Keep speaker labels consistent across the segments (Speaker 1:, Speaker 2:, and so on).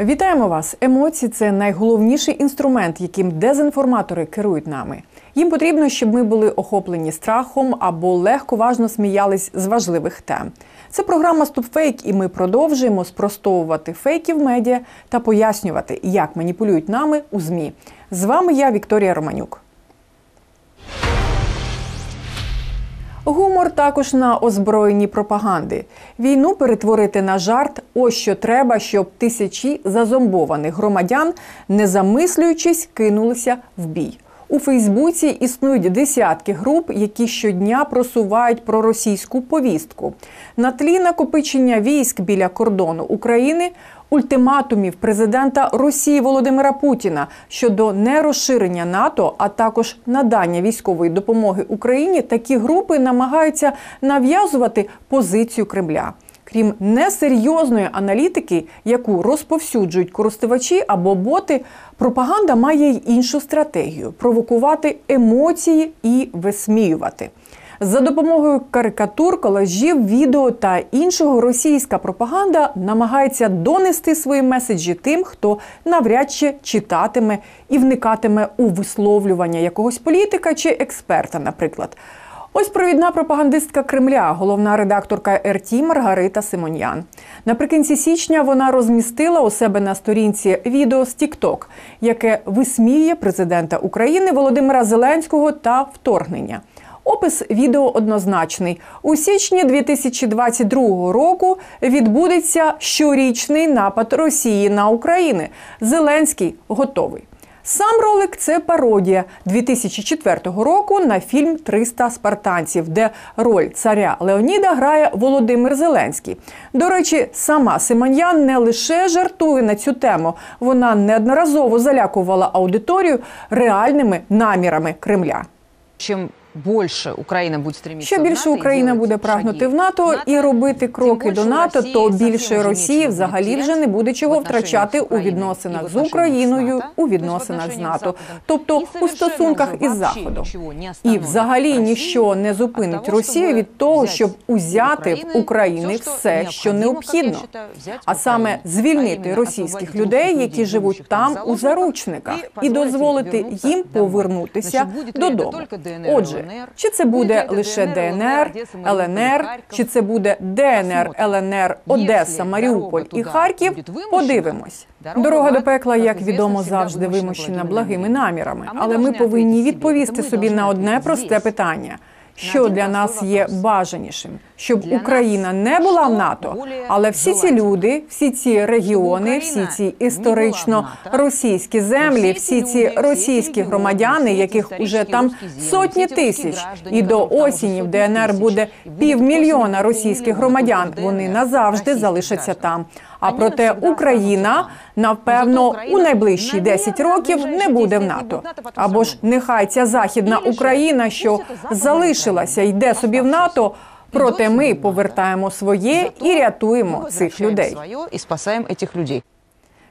Speaker 1: Вітаємо вас! Емоції це найголовніший інструмент, яким дезінформатори керують нами. Їм потрібно, щоб ми були охоплені страхом або легковажно сміялись з важливих тем. Це програма «Стопфейк» і ми продовжуємо спростовувати фейки в медіа та пояснювати, як маніпулюють нами у змі. З вами я Вікторія Романюк. Гумор також на озброєнні пропаганди. Війну перетворити на жарт. Ось що треба, щоб тисячі зазомбованих громадян, не замислюючись, кинулися в бій. У Фейсбуці існують десятки груп, які щодня просувають проросійську повістку. На тлі накопичення військ біля кордону України. Ультиматумів президента Росії Володимира Путіна щодо нерозширення НАТО, а також надання військової допомоги Україні, такі групи намагаються нав'язувати позицію Кремля. Крім несерйозної аналітики, яку розповсюджують користувачі або боти, пропаганда має й іншу стратегію провокувати емоції і висміювати. За допомогою карикатур, колажів, відео та іншого російська пропаганда намагається донести свої меседжі тим, хто навряд чи читатиме і вникатиме у висловлювання якогось політика чи експерта, наприклад. Ось провідна пропагандистка Кремля, головна редакторка РТ Маргарита Симоньян. Наприкінці січня вона розмістила у себе на сторінці відео з TikTok, яке висміює президента України Володимира Зеленського та вторгнення. Опис відео однозначний. У січні 2022 року відбудеться щорічний напад Росії на Україну. Зеленський готовий. Сам ролик це пародія 2004 року на фільм «300 спартанців, де роль царя Леоніда грає Володимир Зеленський. До речі, сама Симоньян не лише жартує на цю тему, вона неодноразово залякувала аудиторію реальними намірами Кремля.
Speaker 2: Чим більше Україна буде стремитися
Speaker 1: Що більше Україна буде прагнути в НАТО і робити кроки до НАТО, то більше Росії взагалі вже не буде чого втрачати у відносинах з Україною, у відносинах з НАТО, тобто у стосунках із Заходом. І взагалі ніщо не зупинить. Росію від того, щоб узяти в України все, що необхідно, а саме звільнити російських людей, які живуть там у заручниках, і дозволити їм повернутися додому. Отже. Чи це буде лише ДНР, ЛНР, чи це буде ДНР, ЛНР, Одеса, Маріуполь і Харків? Подивимось. Дорога до пекла, як відомо, завжди вимощена благими намірами. Але ми повинні відповісти собі на одне просте питання. Що для нас є бажанішим, щоб Україна не була в НАТО, але всі ці люди, всі ці регіони, всі ці історично російські землі, всі ці російські громадяни, яких уже там сотні тисяч, і до осені в ДНР буде півмільйона російських громадян. Вони назавжди залишаться там. А проте Україна напевно у найближчі 10 років не буде в НАТО. Або ж нехай ця західна Україна, що залишилася, йде собі в НАТО. Проте ми повертаємо своє і рятуємо цих людей.
Speaker 2: і спасаємо цих людей.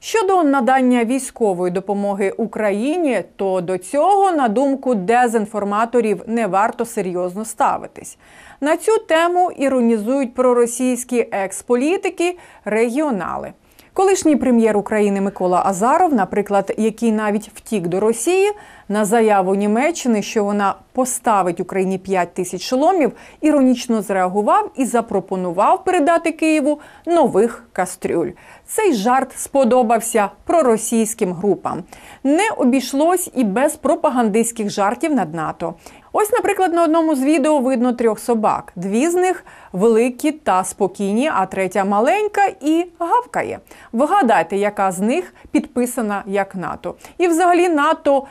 Speaker 1: Щодо надання військової допомоги Україні, то до цього, на думку дезінформаторів, не варто серйозно ставитись. На цю тему іронізують проросійські експолітики, регіонали. Колишній прем'єр України Микола Азаров, наприклад, який навіть втік до Росії на заяву Німеччини, що вона поставить Україні 5 тисяч шоломів, іронічно зреагував і запропонував передати Києву нових кастрюль. Цей жарт сподобався проросійським групам. Не обійшлось і без пропагандистських жартів над НАТО. Ось, наприклад, на одному з відео видно трьох собак. Дві з них великі та спокійні, а третя маленька і гавкає. Вгадайте, яка з них підписана як НАТО. І взагалі НАТО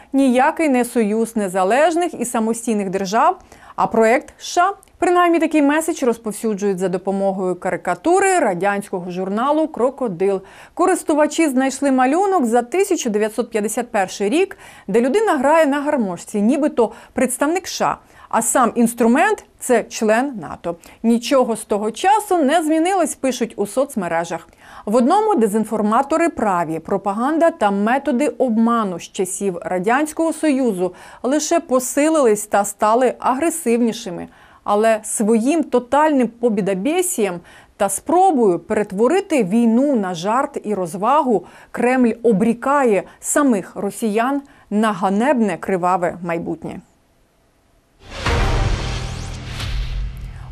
Speaker 1: ніякий не союз незалежних і самостійних держав, а проект США. Принаймні такий меседж розповсюджують за допомогою карикатури радянського журналу Крокодил. Користувачі знайшли малюнок за 1951 рік, де людина грає на гармошці, нібито представник США. А сам інструмент це член НАТО. Нічого з того часу не змінилось, пишуть у соцмережах. В одному дезінформатори праві, пропаганда та методи обману з часів радянського союзу лише посилились та стали агресивнішими. Але своїм тотальним побідобєсієм та спробою перетворити війну на жарт і розвагу Кремль обрікає самих росіян на ганебне криваве майбутнє.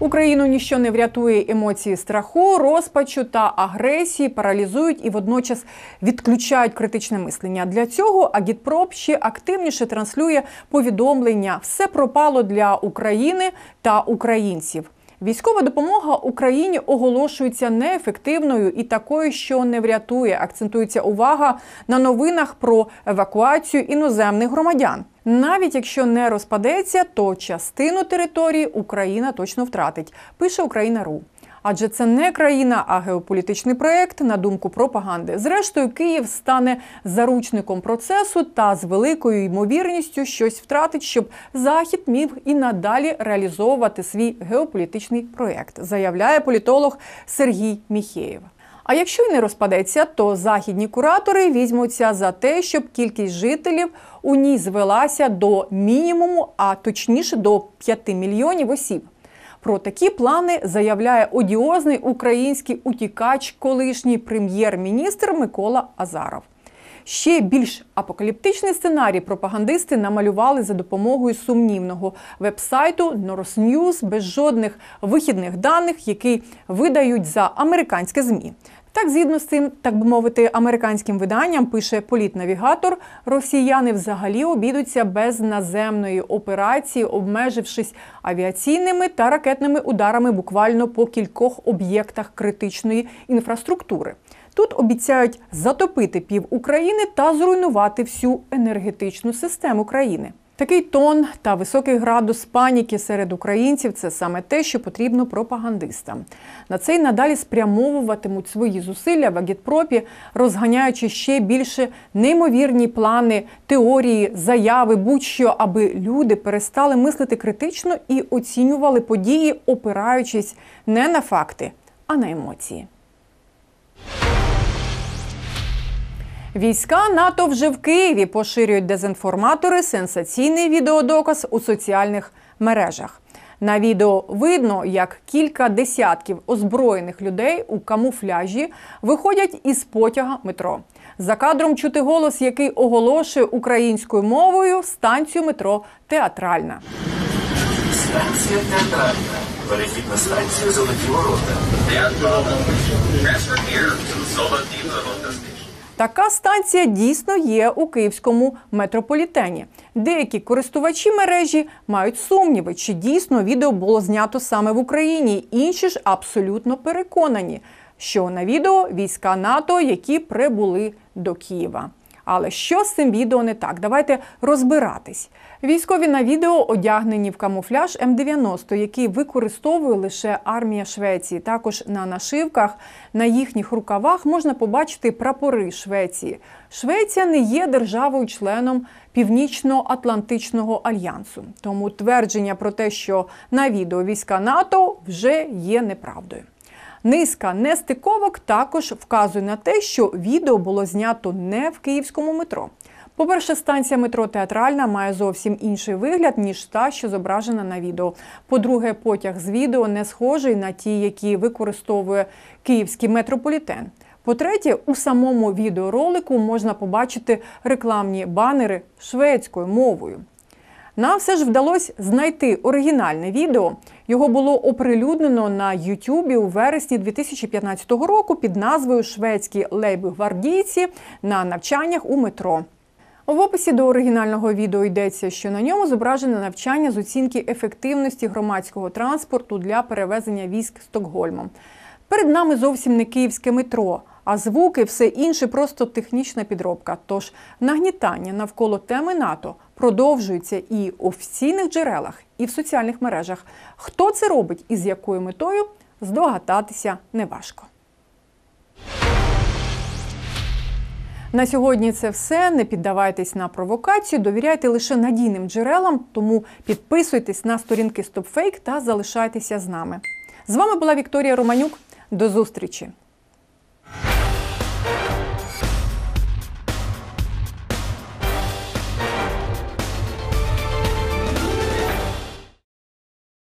Speaker 1: Україну ніщо не врятує емоції страху, розпачу та агресії, паралізують і водночас відключають критичне мислення. Для цього Агітпроп ще активніше транслює повідомлення Все пропало для України та українців. Військова допомога Україні оголошується неефективною і такою, що не врятує. Акцентується увага на новинах про евакуацію іноземних громадян. Навіть якщо не розпадеться, то частину території Україна точно втратить. Пише Україна.ру. Адже це не країна, а геополітичний проєкт, на думку пропаганди. Зрештою, Київ стане заручником процесу та з великою ймовірністю щось втратить, щоб Захід міг і надалі реалізовувати свій геополітичний проєкт, заявляє політолог Сергій Міхеєв. А якщо й не розпадеться, то західні куратори візьмуться за те, щоб кількість жителів у ній звелася до мінімуму, а точніше до 5 мільйонів осіб. Про такі плани заявляє одіозний український утікач, колишній прем'єр-міністр Микола Азаров. Ще більш апокаліптичний сценарій пропагандисти намалювали за допомогою сумнівного вебсайту North News без жодних вихідних даних, які видають за американське змі. Так, згідно з цим, так би мовити, американським виданням пише політнавігатор, росіяни взагалі обійдуться без наземної операції, обмежившись авіаційними та ракетними ударами буквально по кількох об'єктах критичної інфраструктури. Тут обіцяють затопити пів України та зруйнувати всю енергетичну систему країни. Такий тон та високий градус паніки серед українців це саме те, що потрібно пропагандистам. На це й надалі спрямовуватимуть свої зусилля в агітпропі, розганяючи ще більше неймовірні плани, теорії, заяви, будь-що, аби люди перестали мислити критично і оцінювали події, опираючись не на факти, а на емоції. Війська НАТО вже в Києві поширюють дезінформатори сенсаційний відеодоказ у соціальних мережах. На відео видно, як кілька десятків озброєних людей у камуфляжі виходять із потяга метро. За кадром чути голос, який оголошує українською мовою станцію метро Театральна.
Speaker 3: Станція театральна. Перехід на станцію Золоті ворота.
Speaker 4: Transfer here
Speaker 1: Така станція дійсно є у київському метрополітені. Деякі користувачі мережі мають сумніви, чи дійсно відео було знято саме в Україні. Інші ж абсолютно переконані, що на відео війська НАТО, які прибули до Києва. Але що з цим відео не так? Давайте розбиратись. Військові на відео одягнені в камуфляж М90, який використовує лише армія Швеції. Також на нашивках на їхніх рукавах можна побачити прапори Швеції. Швеція не є державою-членом Північно-Атлантичного альянсу. Тому твердження про те, що на відео війська НАТО вже є неправдою. Низка нестиковок також вказує на те, що відео було знято не в київському метро. По-перше, станція метро театральна має зовсім інший вигляд, ніж та, що зображена на відео. По-друге, потяг з відео не схожий на ті, які використовує київський метрополітен. По-третє, у самому відеоролику можна побачити рекламні банери шведською мовою. Нам все ж вдалося знайти оригінальне відео. Його було оприлюднено на Ютубі у вересні 2015 року під назвою Шведські лейб-гвардійці на навчаннях у метро. В описі до оригінального відео йдеться, що на ньому зображене навчання з оцінки ефективності громадського транспорту для перевезення військ Стокгольмом. Перед нами зовсім не київське метро, а звуки, все інше просто технічна підробка. Тож нагнітання навколо теми НАТО продовжується і у офіційних джерелах, і в соціальних мережах. Хто це робить і з якою метою, здогадатися неважко. На сьогодні це все. Не піддавайтесь на провокацію, довіряйте лише надійним джерелам, тому підписуйтесь на сторінки StopFake та залишайтеся з нами. З вами була Вікторія Романюк. До зустрічі!